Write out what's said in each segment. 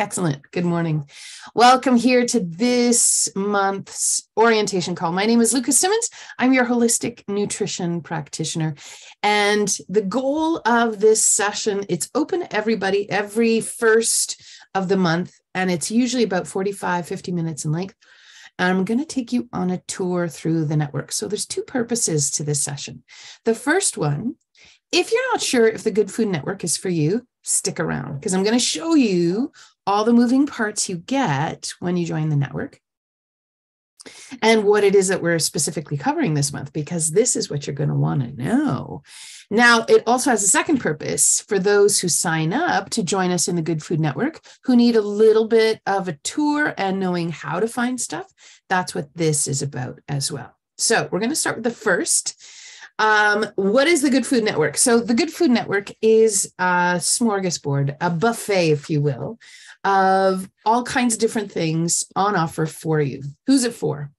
Excellent. Good morning. Welcome here to this month's orientation call. My name is Luka Symons. I'm your holistic nutrition practitioner. And the goal of this session, it's open to everybody every first of the month. And it's usually about 45, 50 minutes in length. And I'm going to take you on a tour through the network. So there's two purposes to this session. The first one, if you're not sure if the Good Food Network is for you, stick around because I'm going to show you all the moving parts you get when you join the network and what it is that we're specifically covering this month, because this is what you're going to want to know. Now, it also has a second purpose for those who sign up to join us in the Good Food Network who need a little bit of a tour and knowing how to find stuff. That's what this is about as well. So, we're going to start with the first um, what is the Good Food Network? So, the Good Food Network is a smorgasbord, a buffet, if you will, of all kinds of different things on offer for you. Who's it for?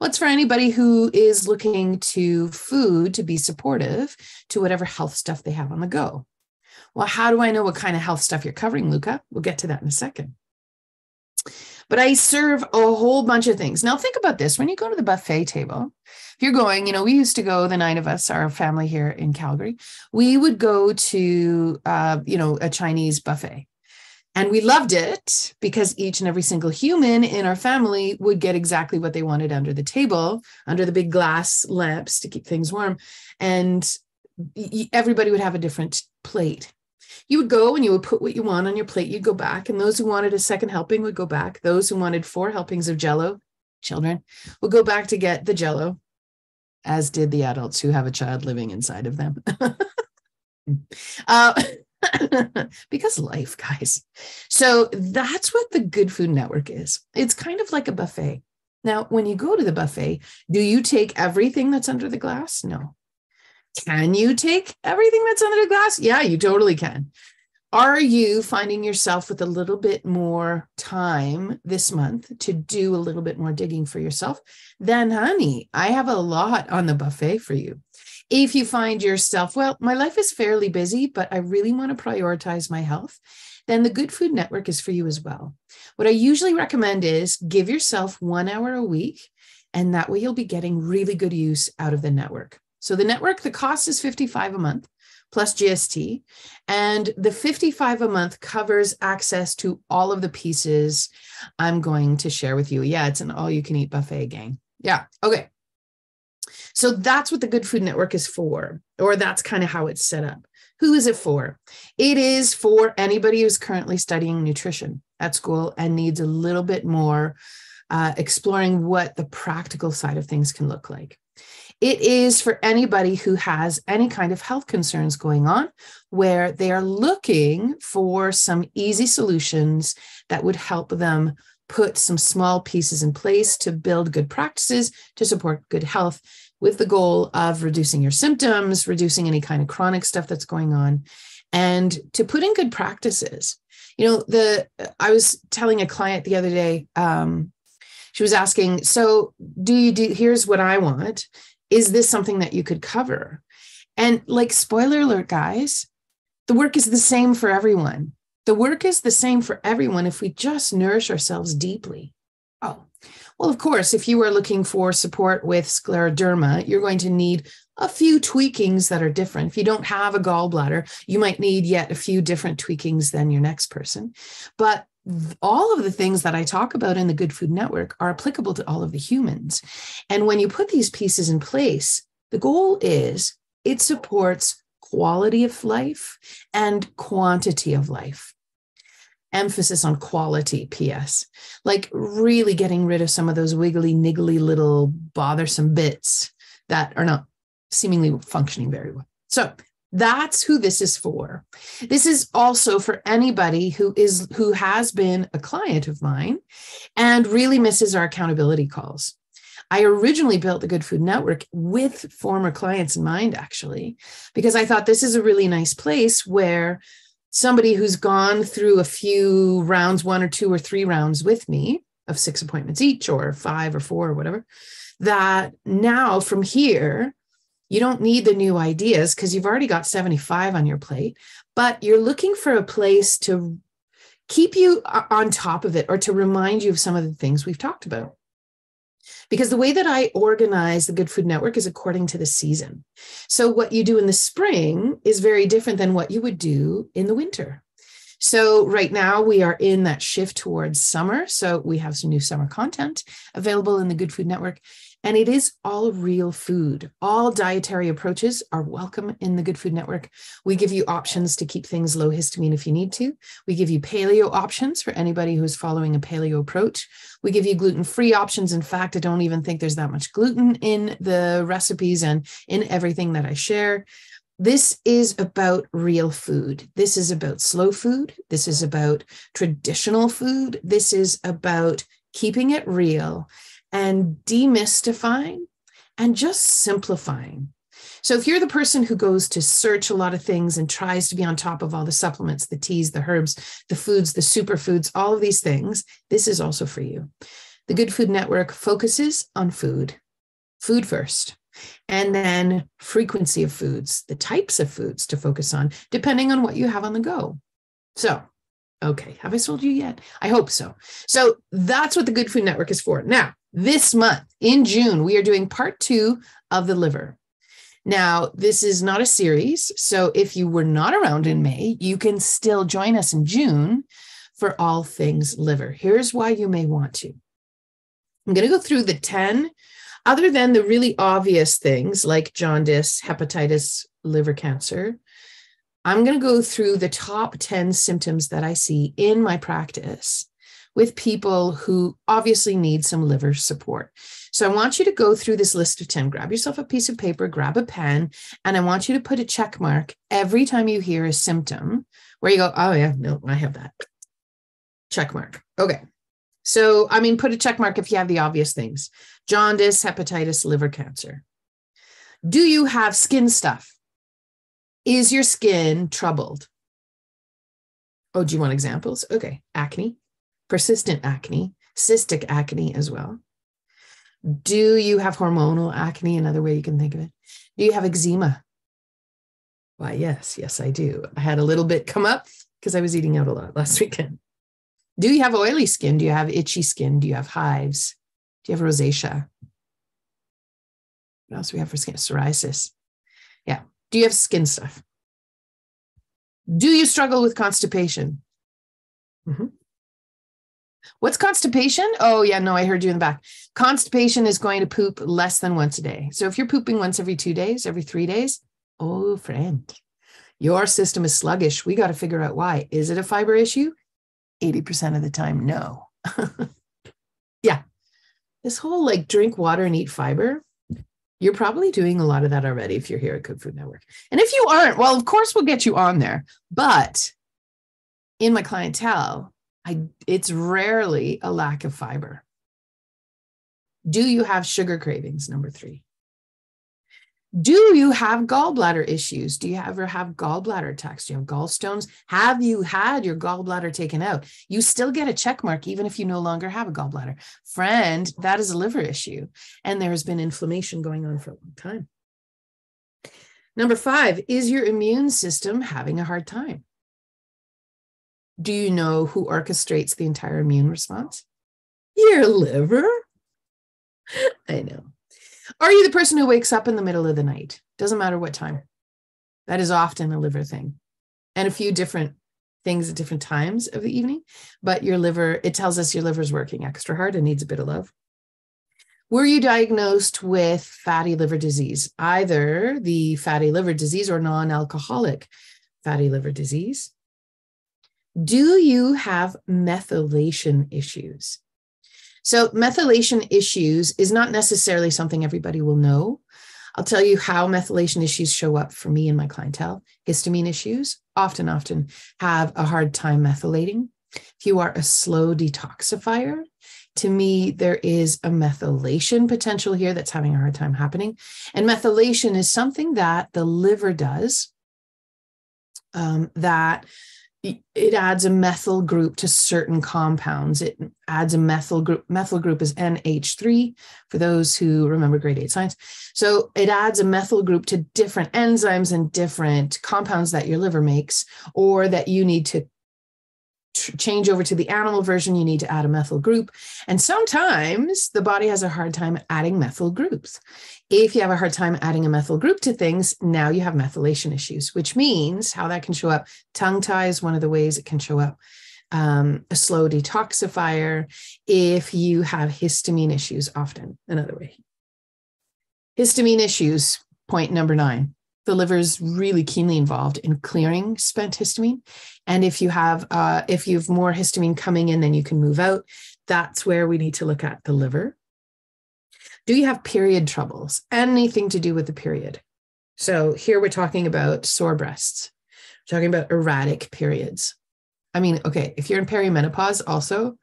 Well, it's for anybody who is looking to food to be supportive to whatever health stuff they have on the go. Well, how do I know what kind of health stuff you're covering, Luka? We'll get to that in a second. But I serve a whole bunch of things. Now, think about this when you go to the buffet table, if you're going, you know, we used to go, the nine of us, our family here in Calgary, we would go to, uh, you know, a Chinese buffet. And we loved it because each and every single human in our family would get exactly what they wanted under the table, under the big glass lamps to keep things warm. And everybody would have a different plate you would go and you would put what you want on your plate. You'd go back, and those who wanted a second helping would go back. Those who wanted four helpings of jello, children, would go back to get the jello, as did the adults who have a child living inside of them. uh, because life, guys. So that's what the Good Food Network is. It's kind of like a buffet. Now, when you go to the buffet, do you take everything that's under the glass? No. Can you take everything that's under the glass? Yeah, you totally can. Are you finding yourself with a little bit more time this month to do a little bit more digging for yourself? Then, honey, I have a lot on the buffet for you. If you find yourself, well, my life is fairly busy, but I really want to prioritize my health, then the Good Food Network is for you as well. What I usually recommend is give yourself one hour a week, and that way you'll be getting really good use out of the network. So the network, the cost is 55 a month plus GST. And the 55 a month covers access to all of the pieces I'm going to share with you. Yeah, it's an all you can eat buffet gang. Yeah. Okay. So that's what the Good Food Network is for, or that's kind of how it's set up. Who is it for? It is for anybody who's currently studying nutrition at school and needs a little bit more uh, exploring what the practical side of things can look like. It is for anybody who has any kind of health concerns going on, where they are looking for some easy solutions that would help them put some small pieces in place to build good practices to support good health with the goal of reducing your symptoms, reducing any kind of chronic stuff that's going on, and to put in good practices. You know, the I was telling a client the other day, um, she was asking, so do you do here's what I want is this something that you could cover? And like, spoiler alert, guys, the work is the same for everyone. The work is the same for everyone if we just nourish ourselves deeply. Oh, well, of course, if you are looking for support with scleroderma, you're going to need a few tweakings that are different. If you don't have a gallbladder, you might need yet a few different tweakings than your next person. But all of the things that I talk about in the Good Food Network are applicable to all of the humans. And when you put these pieces in place, the goal is it supports quality of life and quantity of life. Emphasis on quality, PS, like really getting rid of some of those wiggly, niggly little bothersome bits that are not seemingly functioning very well. So that's who this is for this is also for anybody who is who has been a client of mine and really misses our accountability calls i originally built the good food network with former clients in mind actually because i thought this is a really nice place where somebody who's gone through a few rounds one or two or three rounds with me of six appointments each or five or four or whatever that now from here you don't need the new ideas because you've already got 75 on your plate, but you're looking for a place to keep you on top of it or to remind you of some of the things we've talked about. Because the way that I organize the Good Food Network is according to the season. So, what you do in the spring is very different than what you would do in the winter. So, right now we are in that shift towards summer. So, we have some new summer content available in the Good Food Network. And it is all real food. All dietary approaches are welcome in the Good Food Network. We give you options to keep things low histamine if you need to. We give you paleo options for anybody who's following a paleo approach. We give you gluten free options. In fact, I don't even think there's that much gluten in the recipes and in everything that I share. This is about real food. This is about slow food. This is about traditional food. This is about keeping it real and demystifying and just simplifying. So, if you're the person who goes to search a lot of things and tries to be on top of all the supplements, the teas, the herbs, the foods, the superfoods, all of these things, this is also for you. The Good Food Network focuses on food, food first, and then frequency of foods, the types of foods to focus on, depending on what you have on the go. So, okay, have I sold you yet? I hope so. So, that's what the Good Food Network is for. Now, this month in June, we are doing part two of the liver. Now, this is not a series. So if you were not around in May, you can still join us in June for all things liver. Here's why you may want to. I'm going to go through the 10, other than the really obvious things like jaundice, hepatitis, liver cancer. I'm going to go through the top 10 symptoms that I see in my practice with people who obviously need some liver support. So I want you to go through this list of 10. Grab yourself a piece of paper, grab a pen, and I want you to put a check mark every time you hear a symptom where you go, oh, yeah, no, I have that. Check mark. Okay. So, I mean, put a check mark if you have the obvious things jaundice, hepatitis, liver cancer. Do you have skin stuff? Is your skin troubled? Oh, do you want examples? Okay. Acne, persistent acne, cystic acne as well? Do you have hormonal acne? Another way you can think of it. Do you have eczema? Why, yes, yes, I do. I had a little bit come up because I was eating out a lot last weekend. Do you have oily skin? Do you have itchy skin? Do you have hives? Do you have rosacea? What else do we have for skin? Psoriasis. Yeah. Do you have skin stuff? Do you struggle with constipation? Mm-hmm. What's constipation? Oh, yeah, no, I heard you in the back. Constipation is going to poop less than once a day. So if you're pooping once every two days, every three days, oh, friend, your system is sluggish. We got to figure out why. Is it a fiber issue? 80% of the time, no. yeah. This whole like drink water and eat fiber, you're probably doing a lot of that already if you're here at Good Food Network. And if you aren't, well, of course, we'll get you on there. But in my clientele, I, it's rarely a lack of fiber. Do you have sugar cravings? Number three. Do you have gallbladder issues? Do you ever have gallbladder attacks? Do you have gallstones? Have you had your gallbladder taken out? You still get a check mark even if you no longer have a gallbladder. Friend, that is a liver issue. And there has been inflammation going on for a long time. Number five, is your immune system having a hard time? Do you know who orchestrates the entire immune response? Your liver. I know. Are you the person who wakes up in the middle of the night? Doesn't matter what time. That is often a liver thing. And a few different things at different times of the evening. But your liver, it tells us your liver's working extra hard and needs a bit of love. Were you diagnosed with fatty liver disease, either the fatty liver disease or non alcoholic fatty liver disease? Do you have methylation issues? So, methylation issues is not necessarily something everybody will know. I'll tell you how methylation issues show up for me and my clientele. Histamine issues often, often have a hard time methylating. If you are a slow detoxifier, to me, there is a methylation potential here that's having a hard time happening. And methylation is something that the liver does um, that it adds a methyl group to certain compounds. It adds a methyl group. Methyl group is NH3 for those who remember grade eight science. So it adds a methyl group to different enzymes and different compounds that your liver makes or that you need to change over to the animal version, you need to add a methyl group. And sometimes the body has a hard time adding methyl groups. If you have a hard time adding a methyl group to things, now you have methylation issues, which means how that can show up. Tongue tie is one of the ways it can show up. Um, a slow detoxifier. If you have histamine issues, often another way. Histamine issues, point number nine the liver is really keenly involved in clearing spent histamine. And if you have uh, if you have more histamine coming in then you can move out. That's where we need to look at the liver. Do you have period troubles? Anything to do with the period. So here we're talking about sore breasts. We're talking about erratic periods. I mean okay if you're in perimenopause also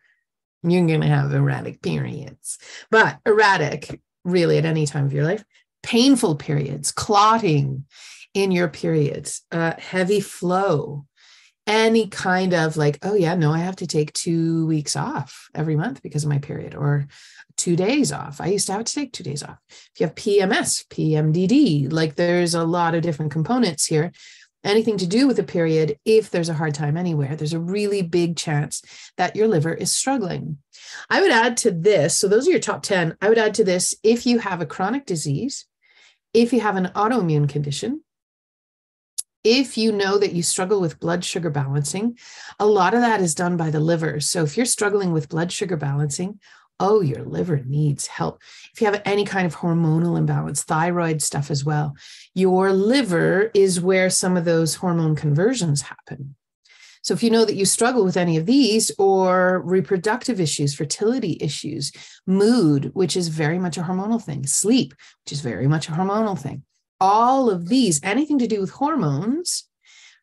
you're going to have erratic periods. But erratic really at any time of your life painful periods, clotting in your periods, uh, heavy flow, any kind of like, oh, yeah, no, I have to take two weeks off every month because of my period or two days off. I used to have to take two days off. If you have PMS, PMDD, like there's a lot of different components here. Anything to do with a period, if there's a hard time anywhere, there's a really big chance that your liver is struggling. I would add to this, so those are your top 10. I would add to this if you have a chronic disease, if you have an autoimmune condition, if you know that you struggle with blood sugar balancing, a lot of that is done by the liver. So if you're struggling with blood sugar balancing, oh, your liver needs help. If you have any kind of hormonal imbalance, thyroid stuff as well, your liver is where some of those hormone conversions happen. So if you know that you struggle with any of these or reproductive issues, fertility issues, mood, which is very much a hormonal thing, sleep, which is very much a hormonal thing, all of these, anything to do with hormones,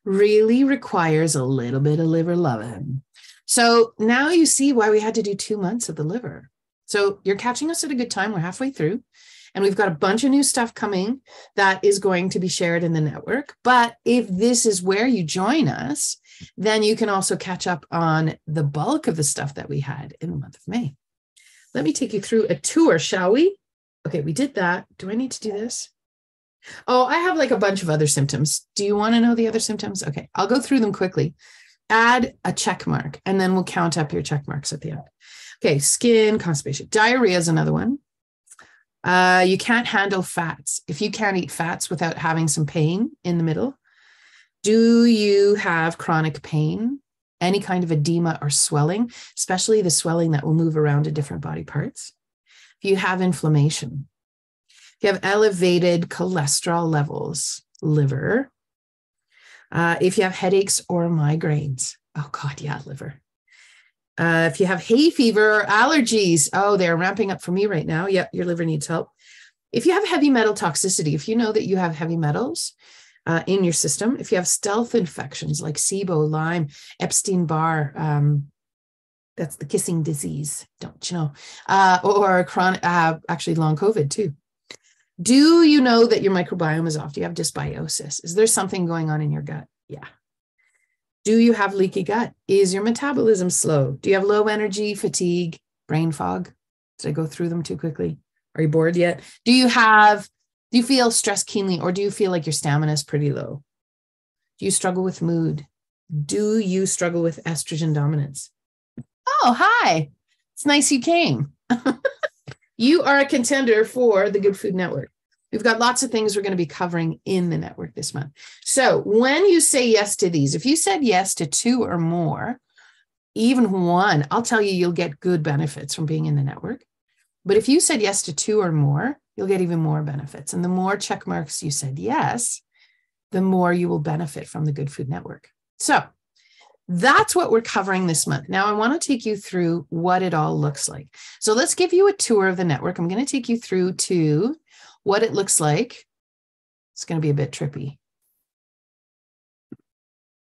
really requires a little bit of liver loving. So now you see why we had to do two months of the liver. So you're catching us at a good time. We're halfway through. And we've got a bunch of new stuff coming that is going to be shared in the network. But if this is where you join us, then you can also catch up on the bulk of the stuff that we had in the month of May. Let me take you through a tour, shall we? Okay, we did that. Do I need to do this? Oh, I have like a bunch of other symptoms. Do you want to know the other symptoms? Okay, I'll go through them quickly. Add a check mark, and then we'll count up your check marks at the end. Okay, skin, constipation, diarrhea is another one. Uh, you can't handle fats. If you can't eat fats without having some pain in the middle, do you have chronic pain, any kind of edema or swelling, especially the swelling that will move around to different body parts? If you have inflammation, if you have elevated cholesterol levels, liver, uh, if you have headaches or migraines, oh God, yeah, liver. Uh, if you have hay fever or allergies, oh, they're ramping up for me right now. Yep, your liver needs help. If you have heavy metal toxicity, if you know that you have heavy metals, uh, in your system. If you have stealth infections like SIBO, Lyme, Epstein Barr, um, that's the kissing disease, don't you know? Uh, or chronic, uh, actually long COVID too. Do you know that your microbiome is off? Do you have dysbiosis? Is there something going on in your gut? Yeah. Do you have leaky gut? Is your metabolism slow? Do you have low energy, fatigue, brain fog? Did I go through them too quickly? Are you bored yet? Do you have do you feel stress keenly or do you feel like your stamina is pretty low? Do you struggle with mood? Do you struggle with estrogen dominance? Oh, hi. It's nice you came. you are a contender for the Good Food Network. We've got lots of things we're going to be covering in the network this month. So, when you say yes to these, if you said yes to two or more, even one, I'll tell you, you'll get good benefits from being in the network. But if you said yes to two or more, you'll get even more benefits. And the more check marks you said yes, the more you will benefit from the Good Food Network. So that's what we're covering this month. Now, I want to take you through what it all looks like. So let's give you a tour of the network. I'm going to take you through to what it looks like. It's going to be a bit trippy.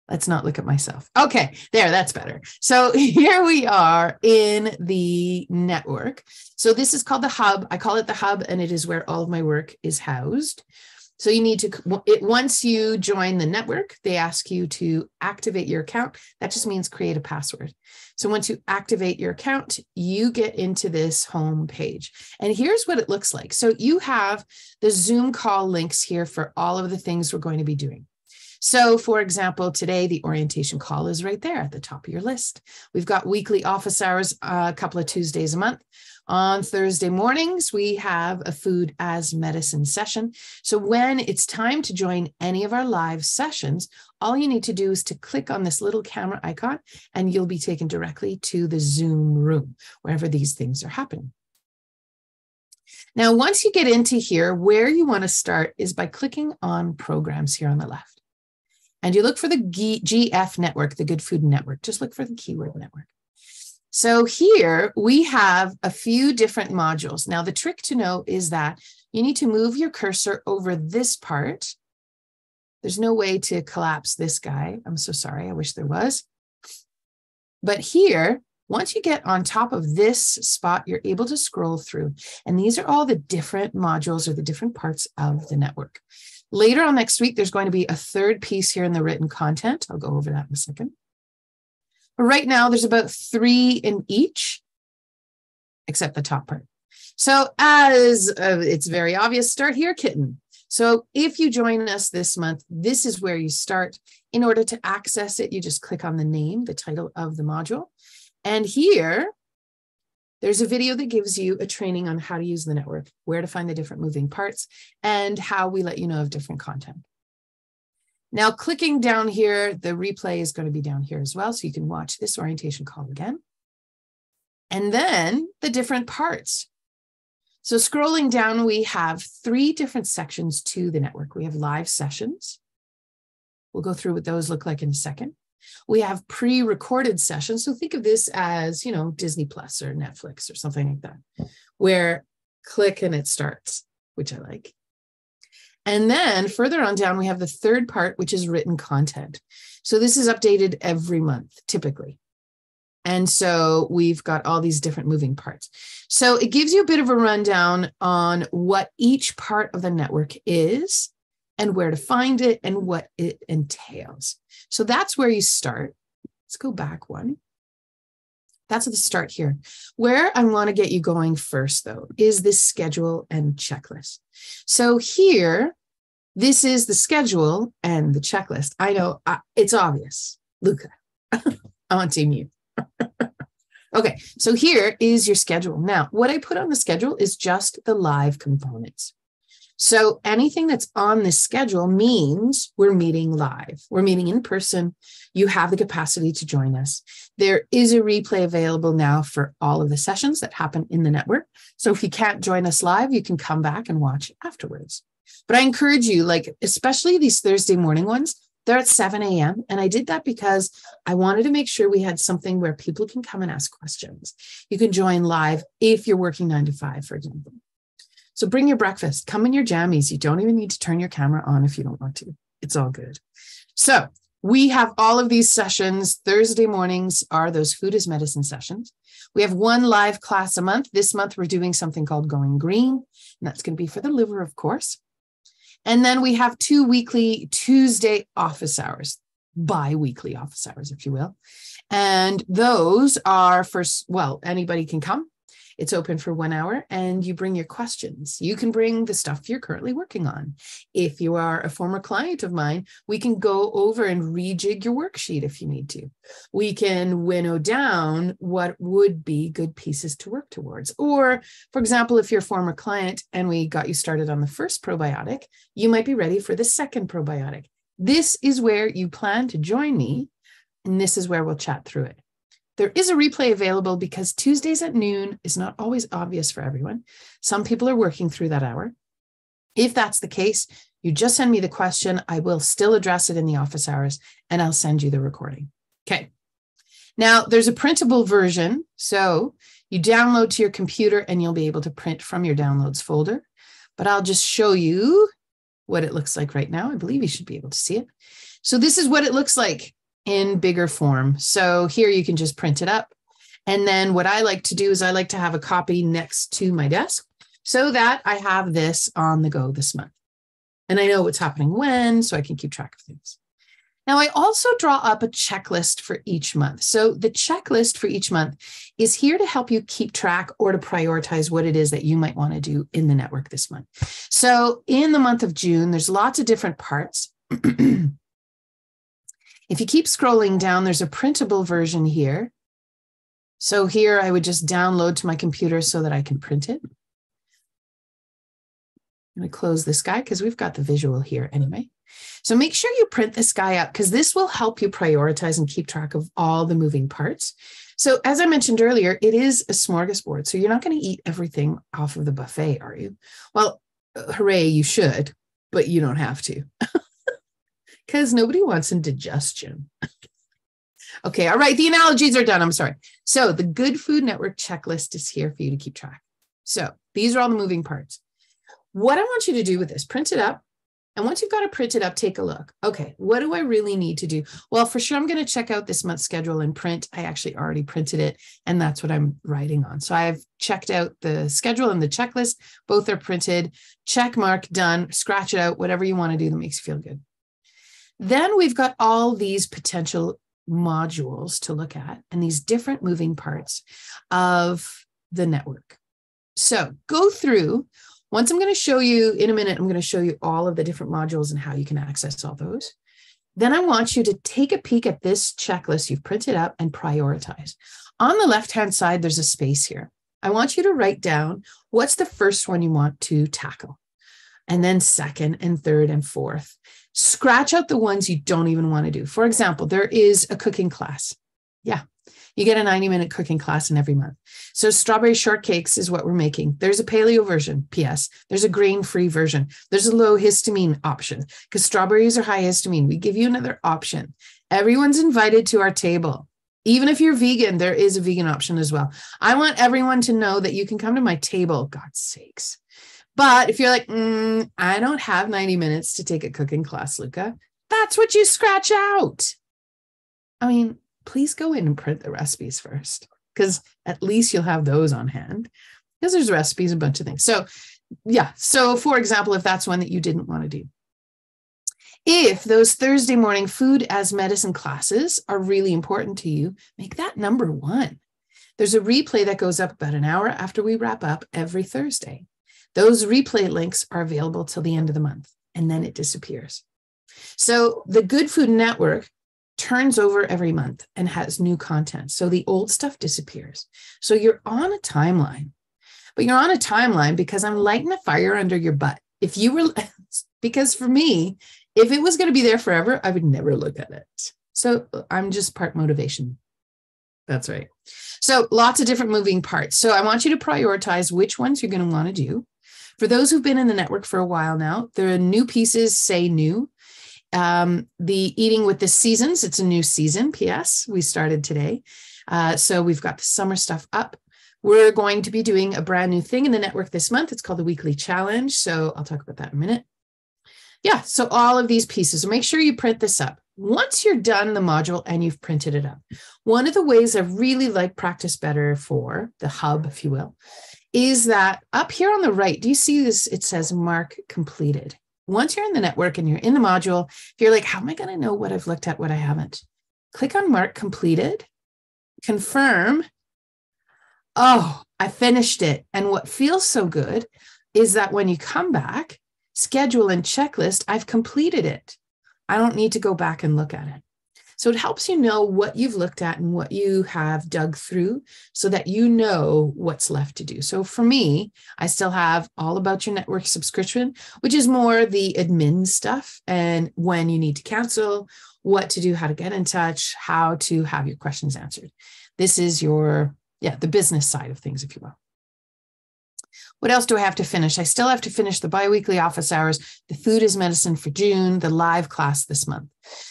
Let's not look at myself. Okay, there, that's better. So here we are in the network. So this is called the hub. I call it the hub, and it is where all of my work is housed. So you need to, it, once you join the network, they ask you to activate your account. That just means create a password. So once you activate your account, you get into this home page. And here's what it looks like. So you have the Zoom call links here for all of the things we're going to be doing. So, for example, today the orientation call is right there at the top of your list. We've got weekly office hours uh, a couple of Tuesdays a month. On Thursday mornings, we have a food as medicine session. So, when it's time to join any of our live sessions, all you need to do is to click on this little camera icon and you'll be taken directly to the Zoom room, wherever these things are happening. Now, once you get into here, where you want to start is by clicking on programs here on the left. And you look for the GF network, the Good Food Network. Just look for the keyword network. So here we have a few different modules. Now, the trick to know is that you need to move your cursor over this part. There's no way to collapse this guy. I'm so sorry. I wish there was. But here, once you get on top of this spot, you're able to scroll through. And these are all the different modules or the different parts of the network. Later on next week, there's going to be a third piece here in the written content. I'll go over that in a second. But right now, there's about three in each, except the top part. So, as uh, it's very obvious, start here, kitten. So, if you join us this month, this is where you start. In order to access it, you just click on the name, the title of the module. And here, there's a video that gives you a training on how to use the network, where to find the different moving parts, and how we let you know of different content. Now, clicking down here, the replay is going to be down here as well, so you can watch this orientation call again. And then the different parts. So scrolling down, we have three different sections to the network. We have live sessions. We'll go through what those look like in a second. We have pre-recorded sessions. So think of this as, you know, Disney Plus or Netflix or something like that, where click and it starts, which I like. And then further on down, we have the third part, which is written content. So this is updated every month, typically. And so we've got all these different moving parts. So it gives you a bit of a rundown on what each part of the network is and where to find it and what it entails. So that's where you start. Let's go back one. That's the start here. Where I want to get you going first, though, is this schedule and checklist. So here, this is the schedule and the checklist. I know uh, it's obvious. Luka, I'm on team you. okay, so here is your schedule. Now, what I put on the schedule is just the live components. So anything that's on the schedule means we're meeting live. We're meeting in person. You have the capacity to join us. There is a replay available now for all of the sessions that happen in the network. So if you can't join us live, you can come back and watch afterwards. But I encourage you, like, especially these Thursday morning ones, they're at 7 a.m. And I did that because I wanted to make sure we had something where people can come and ask questions. You can join live if you're working nine to five, for example. So bring your breakfast, come in your jammies. You don't even need to turn your camera on if you don't want to. It's all good. So we have all of these sessions. Thursday mornings are those food as medicine sessions. We have one live class a month. This month, we're doing something called Going Green, and that's going to be for the liver, of course. And then we have two weekly Tuesday office hours, bi weekly office hours, if you will. And those are for, well, anybody can come. It's open for one hour and you bring your questions. You can bring the stuff you're currently working on. If you are a former client of mine, we can go over and rejig your worksheet if you need to. We can winnow down what would be good pieces to work towards. Or, for example, if you're a former client and we got you started on the first probiotic, you might be ready for the second probiotic. This is where you plan to join me, and this is where we'll chat through it. There is a replay available because Tuesdays at noon is not always obvious for everyone. Some people are working through that hour. If that's the case, you just send me the question. I will still address it in the office hours and I'll send you the recording. Okay. Now, there's a printable version. So you download to your computer and you'll be able to print from your downloads folder. But I'll just show you what it looks like right now. I believe you should be able to see it. So this is what it looks like in bigger form. So here you can just print it up. And then what I like to do is I like to have a copy next to my desk so that I have this on the go this month. And I know what's happening when, so I can keep track of things. Now, I also draw up a checklist for each month. So, the checklist for each month is here to help you keep track or to prioritize what it is that you might want to do in the network this month. So, in the month of June, there's lots of different parts. If you keep scrolling down, there's a printable version here. So here I would just download to my computer so that I can print it. I'm going to close this guy because we've got the visual here anyway. So make sure you print this guy up because this will help you prioritize and keep track of all the moving parts. So as I mentioned earlier, it is a smorgasbord. So you're not going to eat everything off of the buffet, are you? Well, uh, hooray, you should, but you don't have to because nobody wants indigestion. okay, all right, the analogies are done. I'm sorry. So the Good Food Network checklist is here for you to keep track. So these are all the moving parts. What I want you to do with this, print it up. And once you've got it printed up, take a look. Okay, what do I really need to do? Well, for sure, I'm going to check out this month's schedule and print. I actually already printed it, and that's what I'm writing on. So I've checked out the schedule and the checklist. Both are printed. Check mark, done. Scratch it out, whatever you want to do that makes you feel good. Then we've got all these potential modules to look at and these different moving parts of the network. So go through once I'm going to show you in a minute, I'm going to show you all of the different modules and how you can access all those. Then I want you to take a peek at this checklist you've printed up and prioritize. On the left-hand side, there's a space here. I want you to write down what's the first one you want to tackle, and then second and third and fourth. Scratch out the ones you don't even want to do. For example, there is a cooking class. Yeah, you get a 90 minute cooking class in every month. So, strawberry shortcakes is what we're making. There's a paleo version, PS. There's a grain free version. There's a low histamine option because strawberries are high histamine. We give you another option. Everyone's invited to our table. Even if you're vegan, there is a vegan option as well. I want everyone to know that you can come to my table, God's sakes. But if you're like, mm, I don't have 90 minutes to take a cooking class, Luka, that's what you scratch out. I mean, please go in and print the recipes first because at least you'll have those on hand because there's recipes a bunch of things. So yeah so for example if that's one that you didn't want to do. If those thursday morning food as medicine classes are really important to you make that number one. There's a replay that goes up about an hour after we wrap up every thursday those replay links are available till the end of the month and then it disappears so the good food network turns over every month and has new content. So the old stuff disappears. So you're on a timeline, but you're on a timeline because I'm lighting a fire under your butt. If you were, because for me, if it was going to be there forever, I would never look at it. So I'm just part motivation. That's right. So lots of different moving parts. So I want you to prioritize which ones you're going to want to do. For those who've been in the network for a while now, the new pieces say new um, the Eating with the Seasons, it's a new season, PS. We started today. Uh, so we've got the summer stuff up. We're going to be doing a brand new thing in the network this month. It's called the Weekly Challenge. So I'll talk about that in a minute. Yeah, so all of these pieces. So make sure you print this up. Once you're done the module and you've printed it up, one of the ways I really like Practice Better for, the hub, if you will, is that up here on the right, do you see this? It says mark completed once you're in the network and you're in the module, if you're like, how am I going to know what I've looked at, what I haven't? Click on mark completed, confirm. Oh, I finished it. And what feels so good is that when you come back, schedule and checklist, I've completed it. I don't need to go back and look at it. So it helps you know what you've looked at and what you have dug through so that you know what's left to do. So for me, I still have all about your network subscription, which is more the admin stuff and when you need to cancel, what to do, how to get in touch, how to have your questions answered. This is your, yeah, the business side of things, if you will. What else do I have to finish? I still have to finish the biweekly office hours, the food is medicine for June, the live class this month.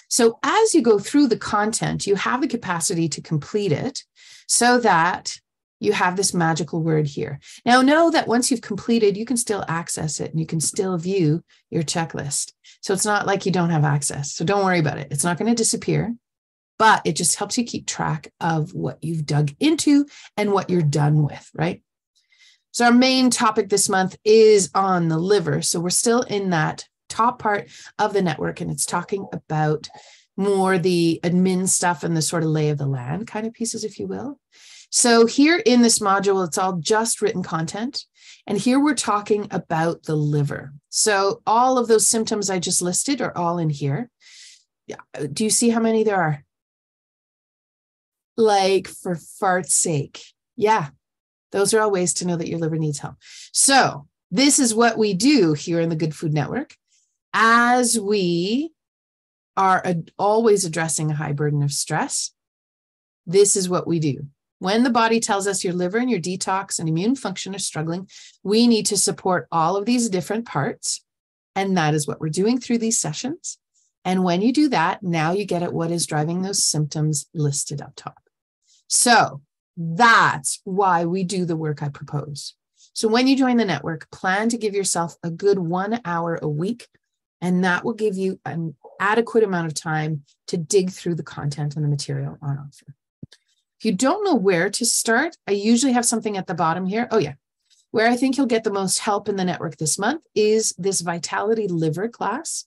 So as you go through the content, you have the capacity to complete it so that you have this magical word here. Now, know that once you've completed, you can still access it and you can still view your checklist. So it's not like you don't have access. So don't worry about it. It's not going to disappear, but it just helps you keep track of what you've dug into and what you're done with, right? So, our main topic this month is on the liver. So, we're still in that top part of the network, and it's talking about more the admin stuff and the sort of lay of the land kind of pieces, if you will. So, here in this module, it's all just written content. And here we're talking about the liver. So, all of those symptoms I just listed are all in here. Do you see how many there are? Like for fart's sake. Yeah. Those are all ways to know that your liver needs help. So, this is what we do here in the Good Food Network as we are always addressing a high burden of stress. This is what we do. When the body tells us your liver and your detox and immune function are struggling, we need to support all of these different parts. And that is what we're doing through these sessions. And when you do that, now you get at what is driving those symptoms listed up top. So that's why we do the work I propose. So when you join the network, plan to give yourself a good one hour a week, and that will give you an adequate amount of time to dig through the content and the material on offer. If you don't know where to start, I usually have something at the bottom here. Oh, yeah. Where I think you'll get the most help in the network this month is this Vitality Liver class.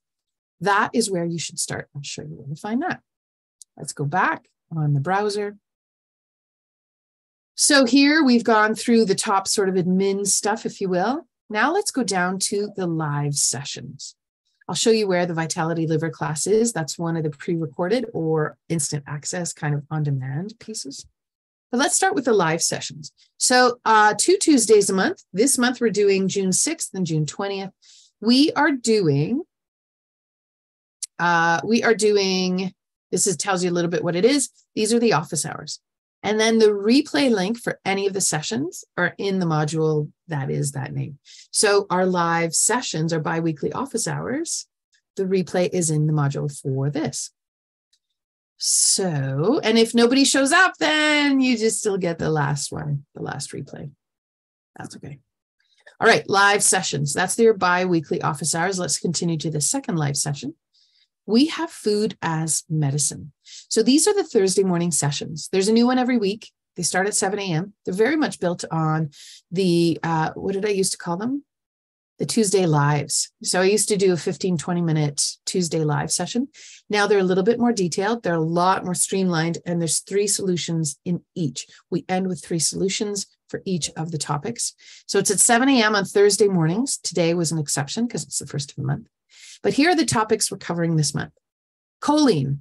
That is where you should start. I'll show you where to find that. Let's go back on the browser. So here we've gone through the top sort of admin stuff, if you will. Now let's go down to the live sessions. I'll show you where the Vitality Liver class is. That's one of the pre-recorded or instant access kind of on-demand pieces. But let's start with the live sessions. So uh, two Tuesdays a month. This month we're doing June 6th and June 20th. We are doing, uh, we are doing, this is tells you a little bit what it is. These are the office hours. And then the replay link for any of the sessions are in the module that is that name. So our live sessions are biweekly office hours. The replay is in the module for this. So, and if nobody shows up, then you just still get the last one, the last replay. That's okay. All right, live sessions. That's their bi weekly office hours. Let's continue to the second live session we have food as medicine. So these are the Thursday morning sessions. There's a new one every week. They start at 7 a.m. They're very much built on the, uh, what did I used to call them? The Tuesday lives. So I used to do a 15, 20 minute Tuesday live session. Now they're a little bit more detailed. They're a lot more streamlined, and there's three solutions in each. We end with three solutions for each of the topics. So it's at 7 a.m. on Thursday mornings. Today was an exception because it's the first of the month. But here are the topics we're covering this month choline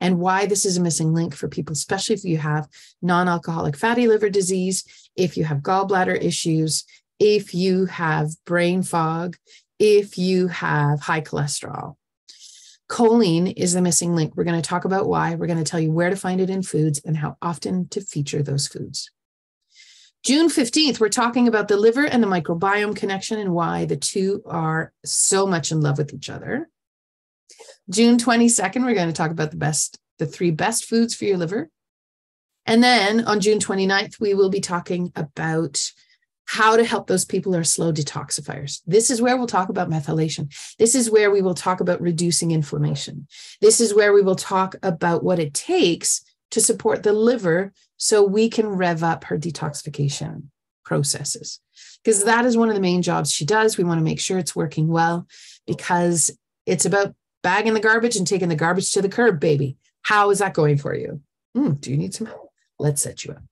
and why this is a missing link for people, especially if you have non alcoholic fatty liver disease, if you have gallbladder issues, if you have brain fog, if you have high cholesterol. Choline is the missing link. We're going to talk about why. We're going to tell you where to find it in foods and how often to feature those foods. June 15th, we're talking about the liver and the microbiome connection and why the two are so much in love with each other. June 22nd, we're going to talk about the best, the three best foods for your liver. And then on June 29th, we will be talking about how to help those people who are slow detoxifiers. This is where we'll talk about methylation. This is where we will talk about reducing inflammation. This is where we will talk about what it takes to support the liver so we can rev up her detoxification processes. Because that is one of the main jobs she does. We want to make sure it's working well because it's about bagging the garbage and taking the garbage to the curb, baby. How is that going for you? Mm, do you need some help? Let's set you up.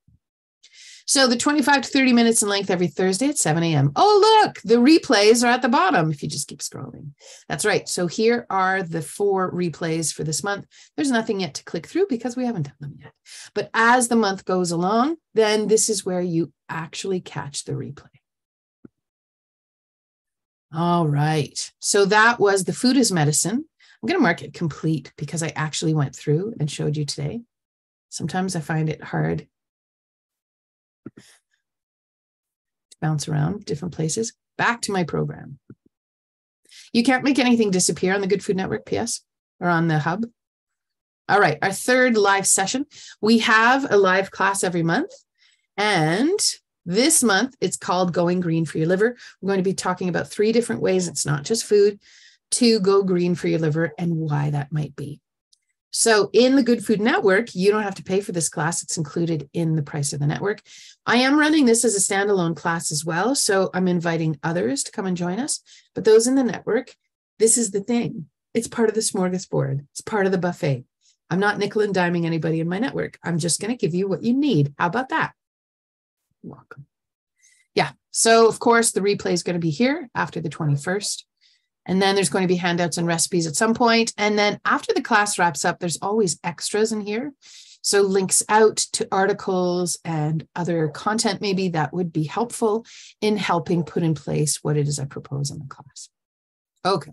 So the 25 to 30 minutes in length every Thursday at 7 a.m. Oh, look, the replays are at the bottom if you just keep scrolling. That's right. So here are the four replays for this month. There's nothing yet to click through because we haven't done them yet. But as the month goes along, then this is where you actually catch the replay. All right. So that was the food is medicine. I'm going to mark it complete because I actually went through and showed you today. Sometimes I find it hard bounce around different places. Back to my program. You can't make anything disappear on the Good Food Network PS or on the hub. All right, our third live session. We have a live class every month. And this month, it's called Going Green for Your Liver. We're going to be talking about three different ways, it's not just food, to go green for your liver and why that might be. So, in the Good Food Network, you don't have to pay for this class. It's included in the price of the network. I am running this as a standalone class as well. So, I'm inviting others to come and join us. But those in the network, this is the thing it's part of the smorgasbord, it's part of the buffet. I'm not nickel and diming anybody in my network. I'm just going to give you what you need. How about that? welcome. Yeah. So, of course, the replay is going to be here after the 21st. And then there's going to be handouts and recipes at some point. And then after the class wraps up, there's always extras in here. So links out to articles and other content, maybe that would be helpful in helping put in place what it is I propose in the class. Okay.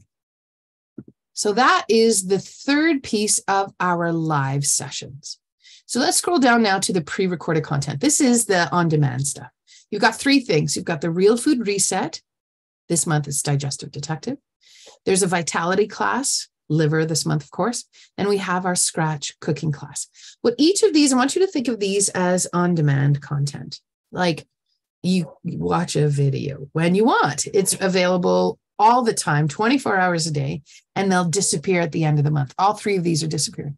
So that is the third piece of our live sessions. So let's scroll down now to the pre recorded content. This is the on demand stuff. You've got three things you've got the real food reset. This month is digestive detective. There's a vitality class, liver this month, of course. And we have our scratch cooking class. What each of these, I want you to think of these as on demand content. Like you watch a video when you want, it's available all the time, 24 hours a day, and they'll disappear at the end of the month. All three of these are disappearing.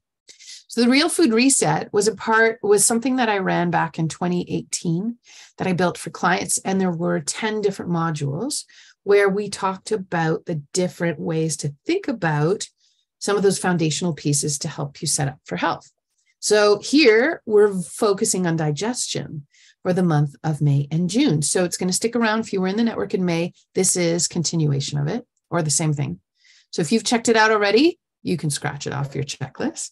So the real food reset was a part was something that I ran back in 2018 that I built for clients and there were 10 different modules where we talked about the different ways to think about some of those foundational pieces to help you set up for health. So here we're focusing on digestion for the month of May and June. So it's going to stick around. If you were in the network in May, this is continuation of it or the same thing. So if you've checked it out already, you can scratch it off your checklist.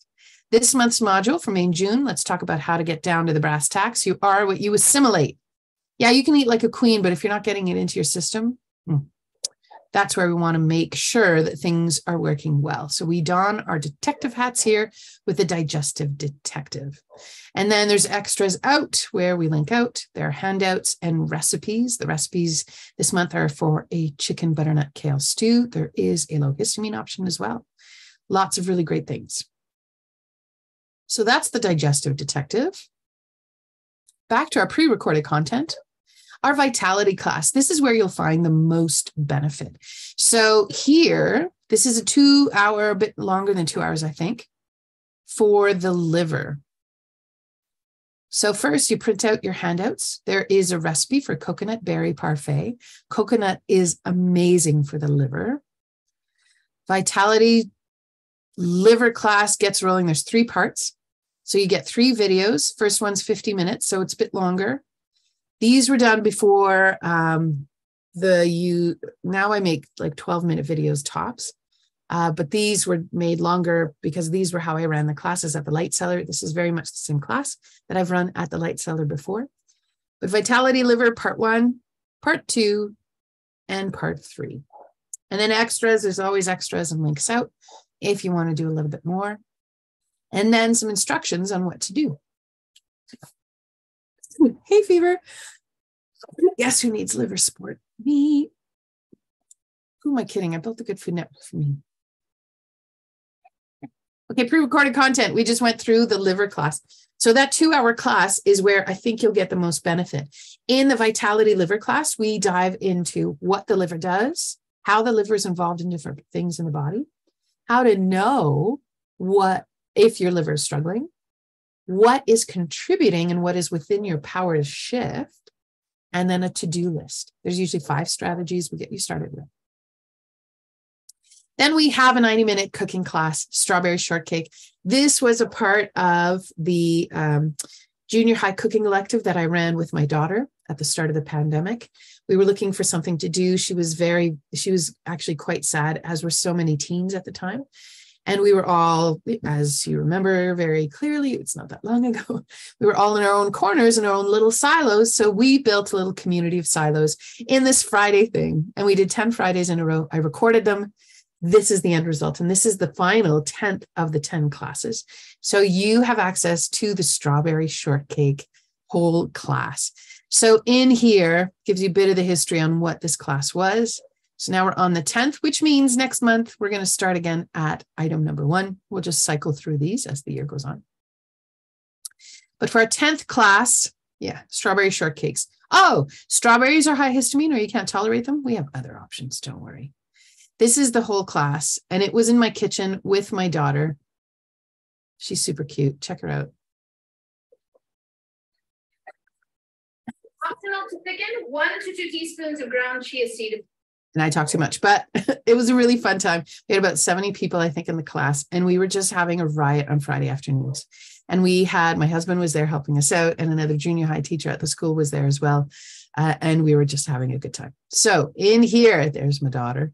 This month's module for May and June, let's talk about how to get down to the brass tacks. You are what you assimilate. Yeah, you can eat like a queen, but if you're not getting it into your system. Hmm. That's where we want to make sure that things are working well. So we don our detective hats here with the digestive detective. And then there's extras out where we link out. There are handouts and recipes. The recipes this month are for a chicken butternut kale stew. There is a low histamine option as well. Lots of really great things. So that's the digestive detective. Back to our pre recorded content our vitality class. This is where you'll find the most benefit. So here, this is a two hour, a bit longer than two hours, I think, for the liver. So first, you print out your handouts. There is a recipe for coconut berry parfait. Coconut is amazing for the liver. Vitality liver class gets rolling. There's three parts. So you get three videos. First one's 50 minutes, so it's a bit longer. These were done before um, the you. Now I make like 12 minute videos tops. Uh, but these were made longer because these were how I ran the classes at the Light Cellar. This is very much the same class that I've run at the Light Cellar before. But Vitality Liver, part one, part two, and part three. And then extras, there's always extras and links out if you want to do a little bit more. And then some instructions on what to do. Hey, Fever. Guess who needs liver support? Me. Who am I kidding? I built a Good Food Network for me. Okay, pre recorded content. We just went through the liver class. So, that two hour class is where I think you'll get the most benefit. In the Vitality Liver class, we dive into what the liver does, how the liver is involved in different things in the body, how to know what if your liver is struggling, what is contributing and what is within your power to shift, and then a to do list. There's usually five strategies we get you started with. Then we have a 90 minute cooking class, strawberry shortcake. This was a part of the um, junior high cooking elective that I ran with my daughter at the start of the pandemic. We were looking for something to do. She was very, she was actually quite sad, as were so many teens at the time. And we were all, as you remember very clearly, it's not that long ago, we were all in our own corners in our own little silos. So we built a little community of silos in this Friday thing. And we did 10 Fridays in a row. I recorded them. This is the end result. And this is the final 10th of the 10 classes. So you have access to the strawberry shortcake whole class. So in here gives you a bit of the history on what this class was, so now we're on the 10th, which means next month we're going to start again at item number one. We'll just cycle through these as the year goes on. But for our 10th class, yeah, strawberry shortcakes. Oh, strawberries are high histamine or you can't tolerate them? We have other options, don't worry. This is the whole class, and it was in my kitchen with my daughter. She's super cute. Check her out. Optional to thicken, one to two teaspoons of ground chia seed and I talk too much, but it was a really fun time. We had about 70 people, I think, in the class, and we were just having a riot on Friday afternoons. And we had my husband was there helping us out, and another junior high teacher at the school was there as well. Uh, and we were just having a good time. So in here, there's my daughter.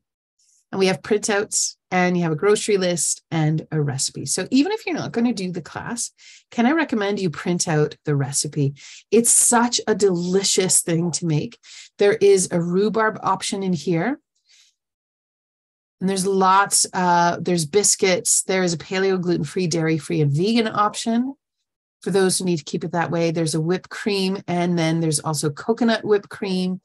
And we have printouts and you have a grocery list and a recipe. So even if you're not going to do the class, can I recommend you print out the recipe? It's such a delicious thing to make. There is a rhubarb option in here. And there's lots, uh, there's biscuits, there is a paleo, gluten free, dairy free, and vegan option for those who need to keep it that way. There's a whipped cream, and then there's also coconut whipped cream.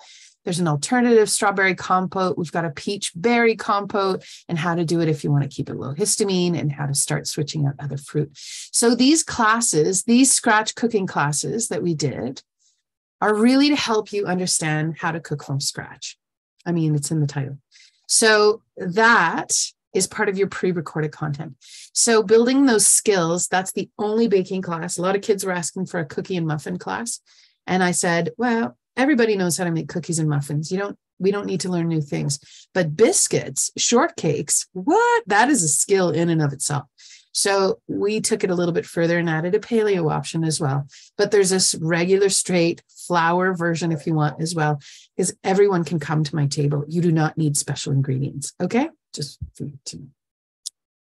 There's an alternative strawberry compote. We've got a peach berry compote and how to do it if you want to keep it low histamine and how to start switching out other fruit. So these classes, these scratch cooking classes that we did are really to help you understand how to cook from scratch. I mean, it's in the title. So that is part of your pre-recorded content. So building those skills, that's the only baking class. A lot of kids were asking for a cookie and muffin class. And I said, well, everybody knows how to make cookies and muffins. You don't we don't need to learn new things. But biscuits, shortcakes, what? That is a skill in and of itself. So we took it a little bit further and added a paleo option as well. But there's this regular straight flour version if you want as well, because everyone can come to my table. You do not need special ingredients. Okay. Just for you to.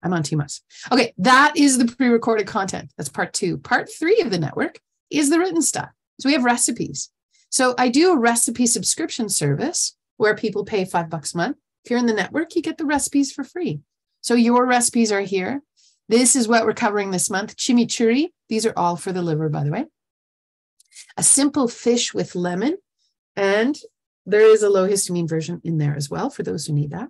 I'm on Team Us. Okay. That is the pre recorded content. That's part two. Part three of the network is the written stuff. So we have recipes. So I do a recipe subscription service where people pay five bucks a month. If you're in the network, you get the recipes for free. So your recipes are here. This is what we're covering this month. Chimichurri. These are all for the liver, by the way. A simple fish with lemon. And there is a low histamine version in there as well for those who need that.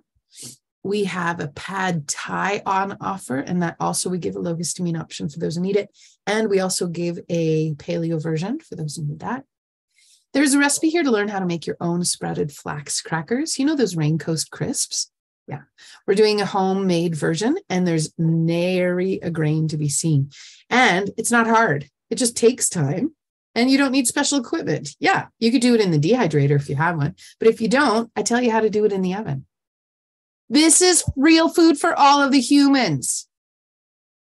We have a pad thai on offer, and that also we give a low histamine option for those who need it. And we also give a paleo version for those who need that. There's a recipe here to learn how to make your own sprouted flax crackers. You know those Raincoast crisps? Yeah. We're doing a homemade version and there's nary a grain to be seen. And it's not hard. It just takes time and you don't need special equipment. Yeah, you could do it in the dehydrator if you have one. But if you don't, I tell you how to do it in the oven. This is real food for all of the humans.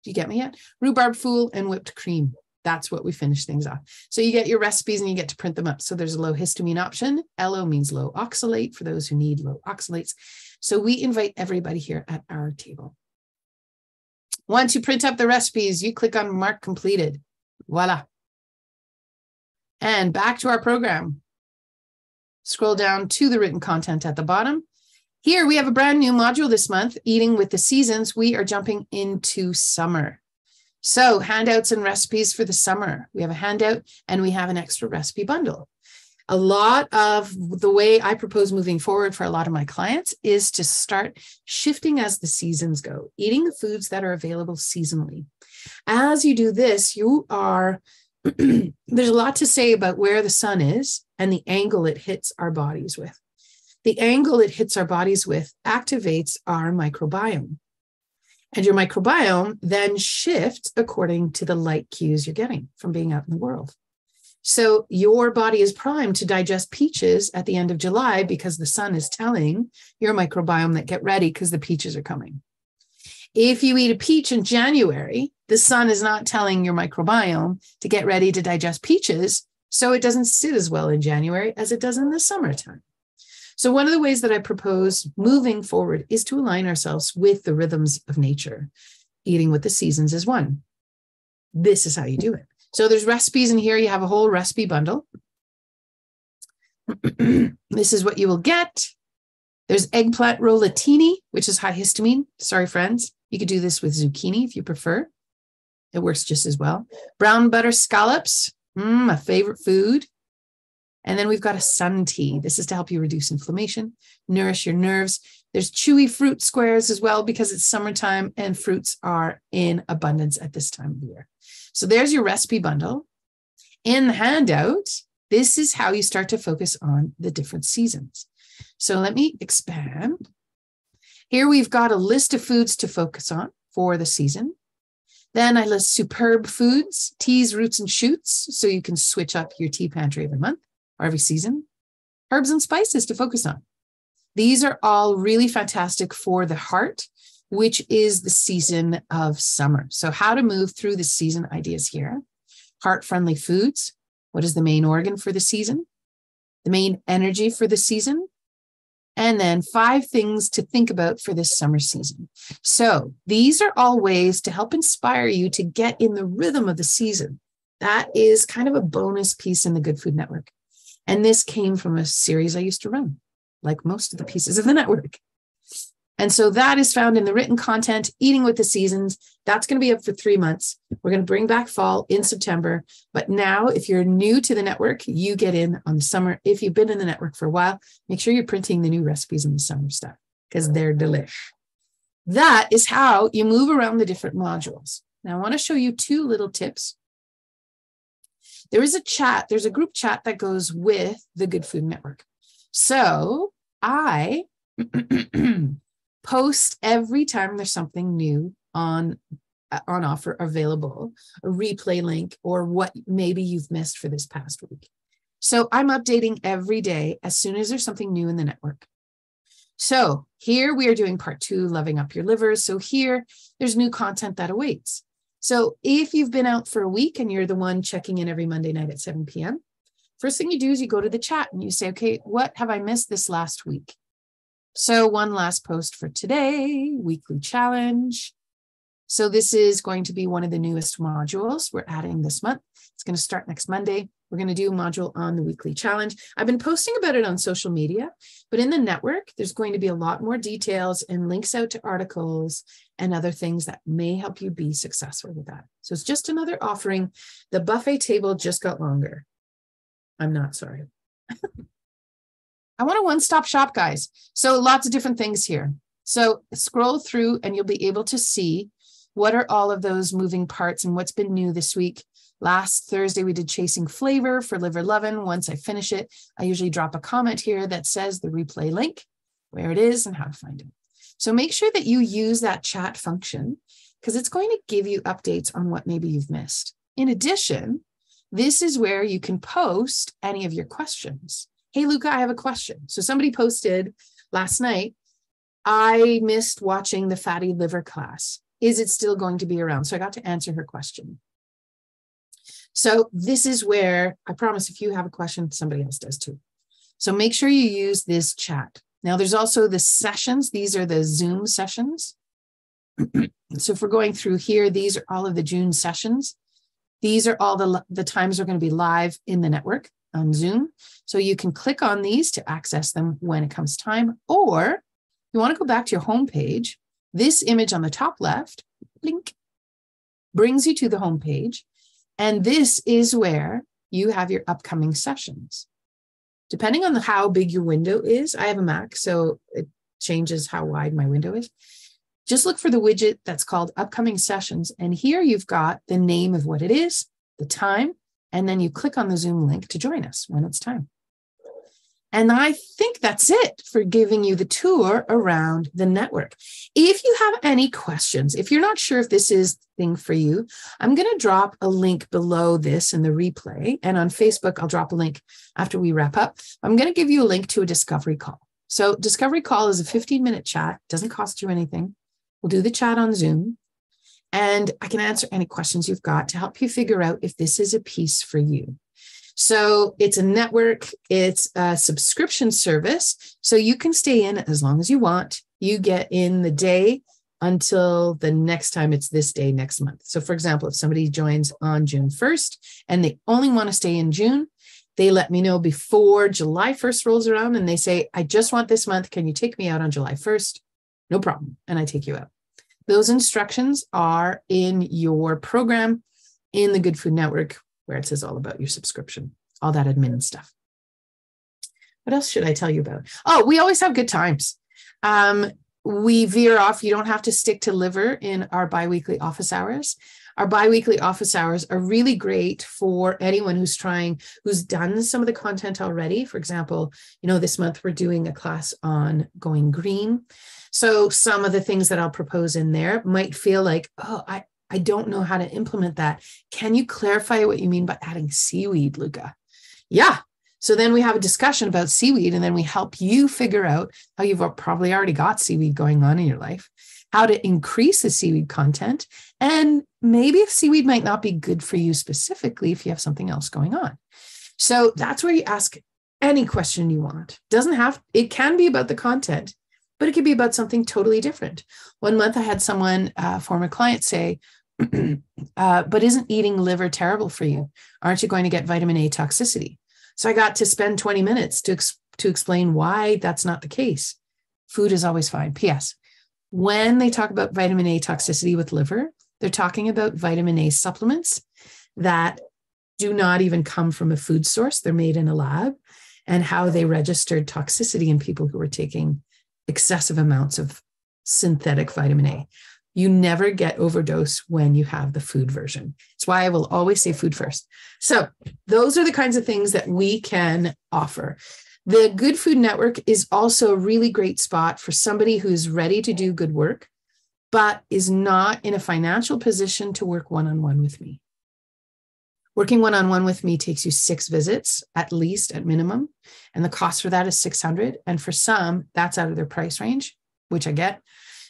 Do you get me yet? Rhubarb fool and whipped cream that's what we finish things off. So you get your recipes and you get to print them up. So there's a low histamine option. LO means low oxalate for those who need low oxalates. So we invite everybody here at our table. Once you print up the recipes, you click on mark completed. Voila. And back to our program. Scroll down to the written content at the bottom. Here we have a brand new module this month, Eating with the Seasons. We are jumping into summer. So, handouts and recipes for the summer. We have a handout and we have an extra recipe bundle. A lot of the way I propose moving forward for a lot of my clients is to start shifting as the seasons go, eating the foods that are available seasonally. As you do this, you are, there's a lot to say about where the sun is and the angle it hits our bodies with. The angle it hits our bodies with activates our microbiome. And your microbiome then shifts according to the light cues you're getting from being out in the world. So your body is primed to digest peaches at the end of July because the sun is telling your microbiome that get ready because the peaches are coming. If you eat a peach in January, the sun is not telling your microbiome to get ready to digest peaches. So it doesn't sit as well in January as it does in the summertime. So, one of the ways that I propose moving forward is to align ourselves with the rhythms of nature. Eating with the seasons is one. This is how you do it. So, there's recipes in here. You have a whole recipe bundle. this is what you will get. There's eggplant rollatini, which is high histamine. Sorry, friends. You could do this with zucchini if you prefer. It works just as well. Brown butter scallops, mm, my favorite food. And then we've got a sun tea. This is to help you reduce inflammation, nourish your nerves. There's chewy fruit squares as well because it's summertime and fruits are in abundance at this time of year. So there's your recipe bundle. In the handout, this is how you start to focus on the different seasons. So let me expand. Here we've got a list of foods to focus on for the season. Then I list superb foods, teas, roots, and shoots, so you can switch up your tea pantry every month or every season. Herbs and spices to focus on. These are all really fantastic for the heart, which is the season of summer. So, how to move through the season ideas here. Heart friendly foods. What is the main organ for the season? The main energy for the season? and then five things to think about for this summer season. So these are all ways to help inspire you to get in the rhythm of the season. That is kind of a bonus piece in the Good Food Network. And this came from a series I used to run, like most of the pieces of the network. And so that is found in the written content, Eating with the Seasons. That's going to be up for three months. We're going to bring back fall in September. But now, if you're new to the network, you get in on the summer. If you've been in the network for a while, make sure you're printing the new recipes in the summer stuff because they're delish. That is how you move around the different modules. Now, I want to show you two little tips. There is a chat, there's a group chat that goes with the Good Food Network. So I post every time there's something new on uh, on offer available a replay link or what maybe you've missed for this past week. So i'm updating every day as soon as there's something new in the network. So here we are doing part two loving up your livers. So here there's new content that awaits so if you've been out for a week and you're the one checking in every monday night at 7 p.m first thing you do is you go to the chat and you say okay what have i missed this last week so, one last post for today weekly challenge. So, this is going to be one of the newest modules we're adding this month. It's going to start next Monday. We're going to do a module on the weekly challenge. I've been posting about it on social media, but in the network, there's going to be a lot more details and links out to articles and other things that may help you be successful with that. So, it's just another offering. The buffet table just got longer. I'm not sorry. I want a one stop shop, guys. So lots of different things here. So scroll through and you'll be able to see what are all of those moving parts and what's been new this week. Last Thursday, we did Chasing Flavor for Liver Lovin'. Once I finish it, I usually drop a comment here that says the replay link, where it is, and how to find it. So make sure that you use that chat function because it's going to give you updates on what maybe you've missed. In addition, this is where you can post any of your questions. Hey, Luka, I have a question. So somebody posted last night, I missed watching the fatty liver class. Is it still going to be around? So I got to answer her question. So this is where I promise if you have a question, somebody else does too. So make sure you use this chat. Now there's also the sessions. These are the Zoom sessions. so if we're going through here, these are all of the June sessions. These are all the, the times we're going to be live in the network on Zoom. So you can click on these to access them when it comes time, or you want to go back to your home page. This image on the top left, blink, brings you to the home page. And this is where you have your upcoming sessions. Depending on how big your window is, I have a Mac, so it changes how wide my window is. Just look for the widget that's called upcoming sessions. And here you've got the name of what it is, the time, and then you click on the Zoom link to join us when it's time. And I think that's it for giving you the tour around the network. If you have any questions, if you're not sure if this is thing for you, I'm going to drop a link below this in the replay. And on Facebook, I'll drop a link after we wrap up. I'm going to give you a link to a discovery call. So, discovery call is a 15 minute chat, doesn't cost you anything. We'll do the chat on Zoom. And I can answer any questions you've got to help you figure out if this is a piece for you. So it's a network, it's a subscription service. So you can stay in as long as you want. You get in the day until the next time it's this day next month. So, for example, if somebody joins on June 1st and they only want to stay in June, they let me know before July 1st rolls around and they say, I just want this month. Can you take me out on July 1st? No problem. And I take you out. Those instructions are in your program in the Good Food Network, where it says all about your subscription, all that admin stuff. What else should I tell you about? Oh, we always have good times. Um, we veer off. You don't have to stick to liver in our biweekly office hours. Our biweekly office hours are really great for anyone who's trying, who's done some of the content already. For example, you know, this month we're doing a class on going green. So some of the things that I'll propose in there might feel like, oh, I, I don't know how to implement that. Can you clarify what you mean by adding seaweed, Luka? Yeah. So then we have a discussion about seaweed, and then we help you figure out how you've probably already got seaweed going on in your life, how to increase the seaweed content, and maybe if seaweed might not be good for you specifically if you have something else going on. So that's where you ask any question you want. Doesn't have, it can be about the content, but it could be about something totally different. One month I had someone, uh, former client, say, uh, but isn't eating liver terrible for you? Aren't you going to get vitamin A toxicity? So I got to spend 20 minutes to, ex- to explain why that's not the case. Food is always fine. P.S. When they talk about vitamin A toxicity with liver, they're talking about vitamin A supplements that do not even come from a food source. They're made in a lab and how they registered toxicity in people who were taking excessive amounts of synthetic vitamin A. You never get overdose when you have the food version. It's why I will always say food first. So, those are the kinds of things that we can offer. The Good Food Network is also a really great spot for somebody who's ready to do good work, but is not in a financial position to work one on one with me. Working one on one with me takes you six visits, at least at minimum. And the cost for that is 600. And for some, that's out of their price range, which I get.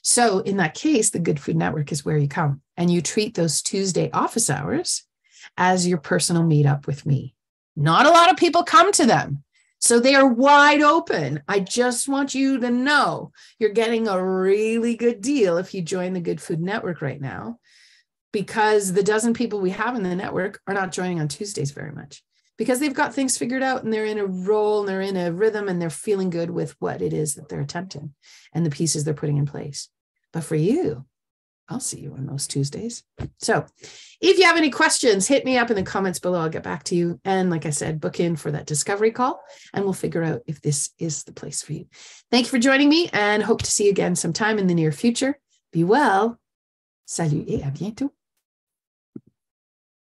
So in that case, the Good Food Network is where you come and you treat those Tuesday office hours as your personal meetup with me. Not a lot of people come to them. So they are wide open. I just want you to know you're getting a really good deal if you join the Good Food Network right now, because the dozen people we have in the network are not joining on Tuesdays very much because they've got things figured out and they're in a role and they're in a rhythm and they're feeling good with what it is that they're attempting and the pieces they're putting in place. But for you, I'll see you on those Tuesdays. So if you have any questions, hit me up in the comments below. I'll get back to you. And like I said, book in for that discovery call and we'll figure out if this is the place for you. Thank you for joining me and hope to see you again sometime in the near future. Be well. Salut et à bientôt.